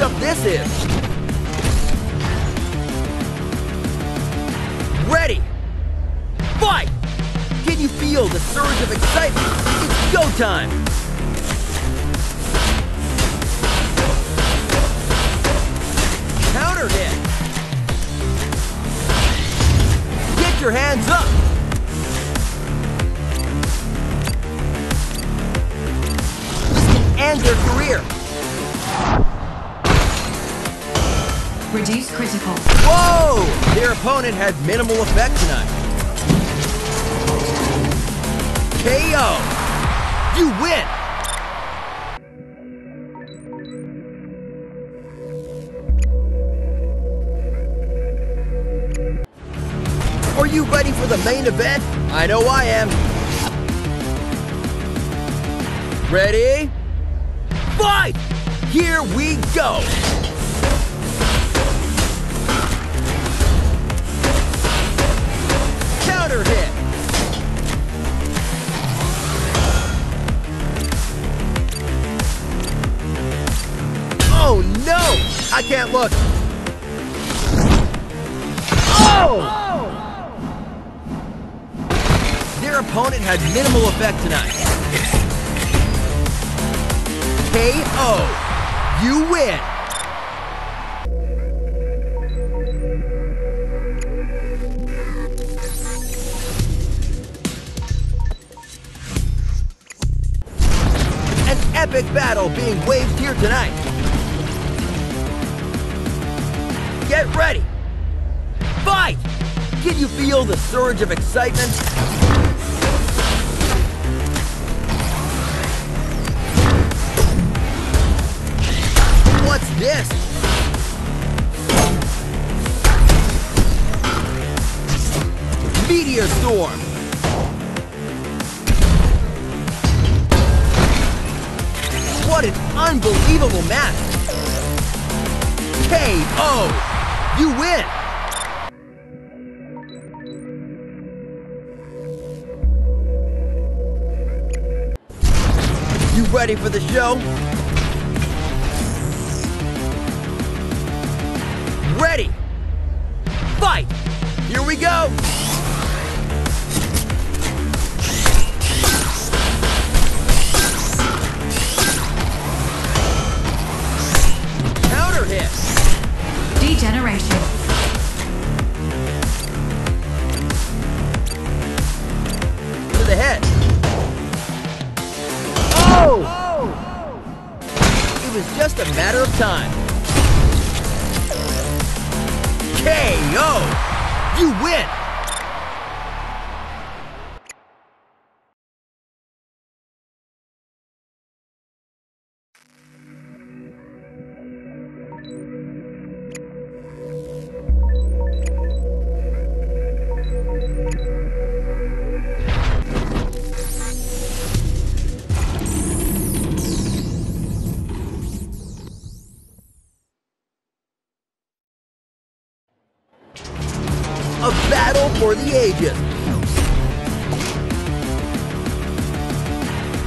matchup this is. Ready. Fight! Can you feel the surge of excitement? It's go time! Reduce critical. Whoa! Their opponent had minimal effect tonight. KO! You win! Are you ready for the main event? I know I am. Ready? Fight! Here we go! Oh no! I can't look! Oh! Their opponent had minimal effect tonight. KO! You win! An epic battle being waged here tonight. Get ready! Fight! Can you feel the surge of excitement? What's this? Meteor Storm! What an unbelievable match! KO! You win! You ready for the show? Ready! Fight! Here we go! Degeneration. to the head. Oh! It was just a matter of time. KO! You win! Battle for the ages.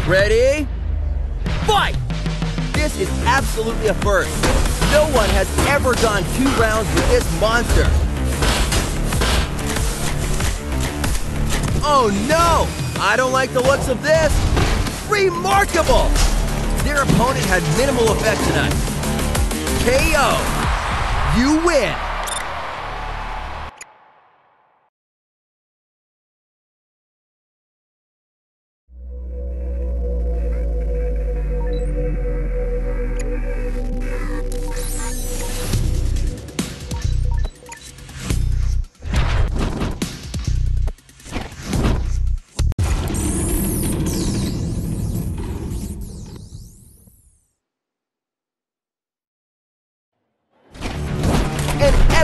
Ready? Fight! This is absolutely a first. No one has ever gone two rounds with this monster. Oh no! I don't like the looks of this. Remarkable! Their opponent had minimal effect tonight. KO! You win!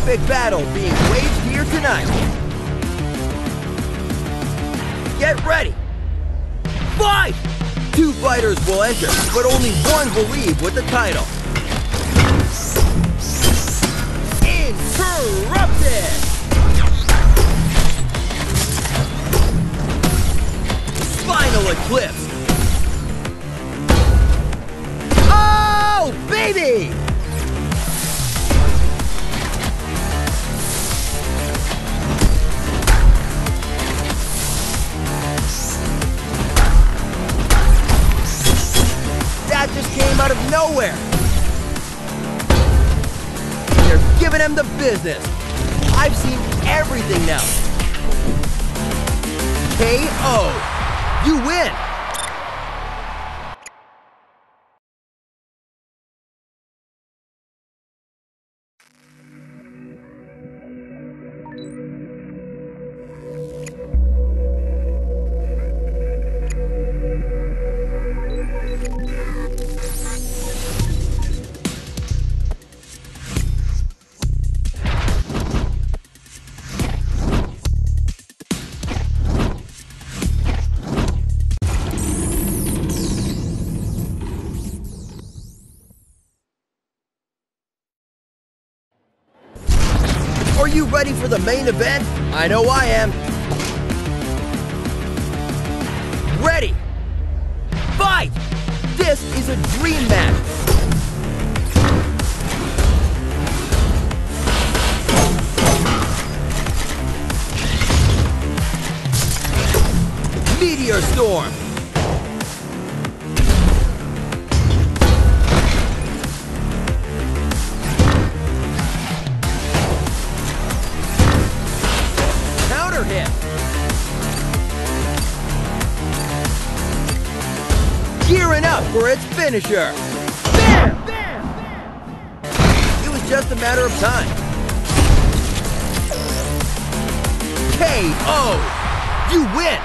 Epic battle being waged here tonight. Get ready. Fight! Two fighters will enter, but only one will leave with the title. Giving him the business. I've seen everything now. KO. You win. Are you ready for the main event? I know I am. Ready. Fight! This is a dream match. Meteor Storm. For its finisher. Bam! It was just a matter of time. KO! You win!